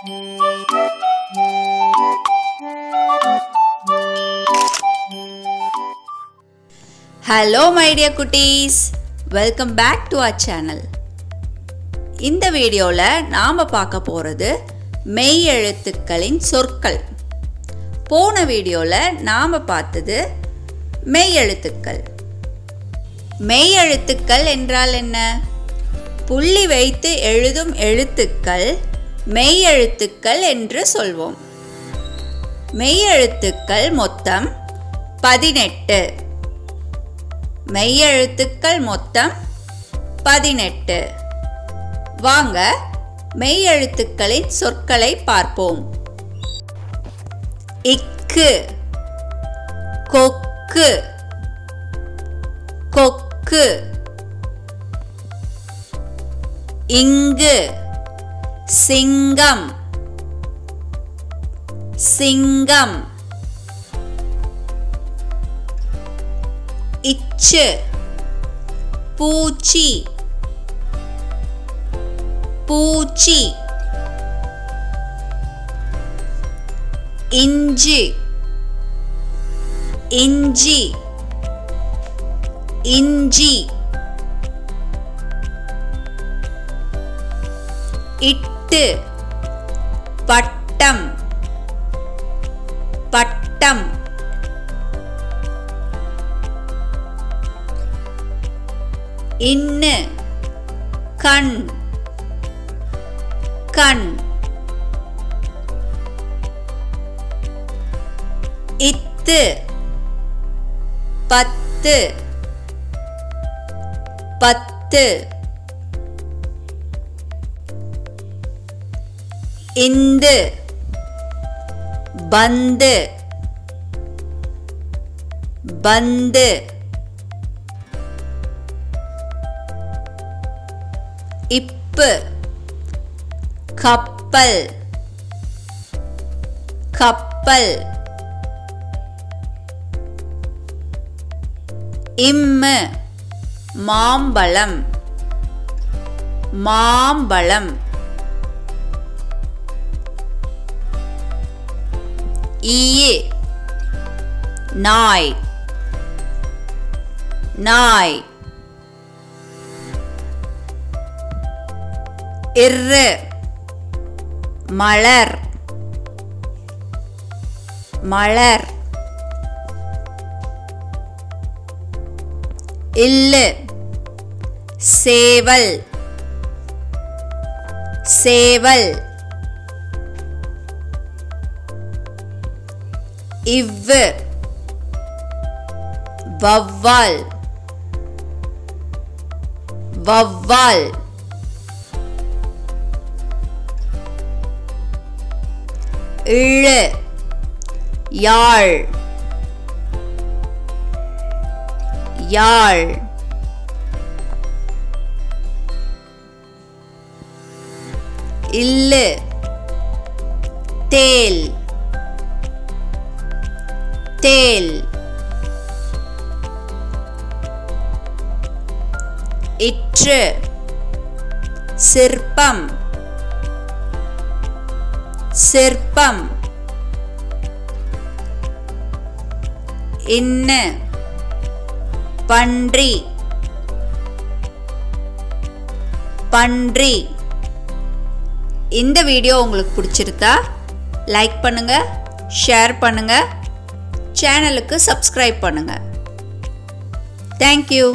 Hello my dear குட்டீஸ் welcome back to our channel இந்த வீடியோவில் நாம் பார்க்க போகிறது மெய் எழுத்துக்களின் சொற்கள். போன வீடியோவில் நாம் பார்த்தது மெய் எழுத்துக்கள். மெய் எழுத்துக்கள் என்றால் என்ன? புள்ளி வைத்து எழுதும் எழுத்துக்கள் மெய் எழுத்துக்கள் என்று சொல்வோம். மெய்யெழுத்துக்கள் மொத்தம் பதினெட்டு. மெய்யெழுத்துக்கள் மொத்தம் பதினெட்டு. வாங்க மெய்யெழுத்துக்களின் சொற்களை பார்ப்போம். இக்கு. கொக்கு. கொக்கு. இங்கு. सिंगम सिंगम इच्छ पूची पूची इंज इंजी इंजी इट இட்டு பட்டம். பட்டம். இன்னு. கண். கண். இத்து. பத்து. பத்து. இந்து பந்து பந்து. இப்பு கப்பல் கப்பல். இம்மு மாம்பழம் மாம்பழம். ஈ. நாய். நாய். இரு மலர். மலர். இல்லு சேவல். சேவல். இவ்வு. வவ்வால். வவ்வால். இழு. யாழ். யாழ். இல்லு. தேல். தேல். இற்று. சிற்பம். சிற்பம். இன்னு. பன்றி. பன்றி. இந்த வீடியோ உங்களுக்கு பிடிச்சிருந்தா லைக் பண்ணுங்க ஷேர் பண்ணுங்கள் சேனலுக்கு சப்ஸ்கிரைப் பண்ணுங்கள் தேங்க்யூ